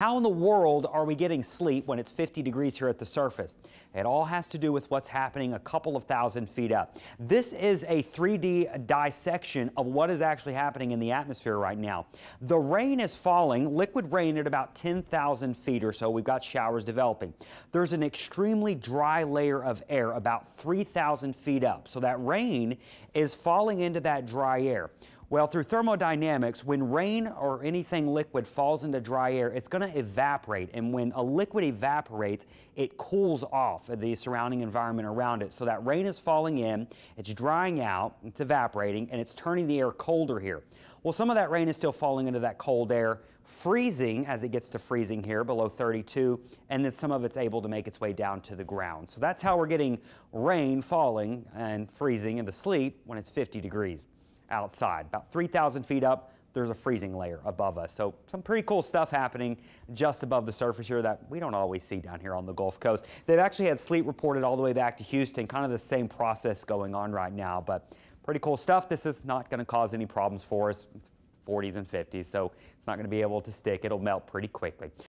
How in the world are we getting sleet when it's 50 degrees here at the surface? It all has to do with what's happening a couple of thousand feet up. This is a 3D dissection of what is actually happening in the atmosphere right now. The rain is falling, liquid rain at about 10,000 feet or so. We've got showers developing. There's an extremely dry layer of air about 3,000 feet up. So that rain is falling into that dry air. Well, through thermodynamics, when rain or anything liquid falls into dry air, it's going to evaporate. And when a liquid evaporates, it cools off the surrounding environment around it. So that rain is falling in, it's drying out, it's evaporating, and it's turning the air colder here. Well, some of that rain is still falling into that cold air, freezing as it gets to freezing here below 32, and then some of it's able to make its way down to the ground. So that's how we're getting rain falling and freezing into sleet when it's 50 degrees outside. About 3,000 feet up, there's a freezing layer above us. So some pretty cool stuff happening just above the surface here that we don't always see down here on the Gulf Coast. They've actually had sleet reported all the way back to Houston, kind of the same process going on right now, but pretty cool stuff. This is not going to cause any problems for us. It's 40s and 50s, so it's not going to be able to stick. It'll melt pretty quickly.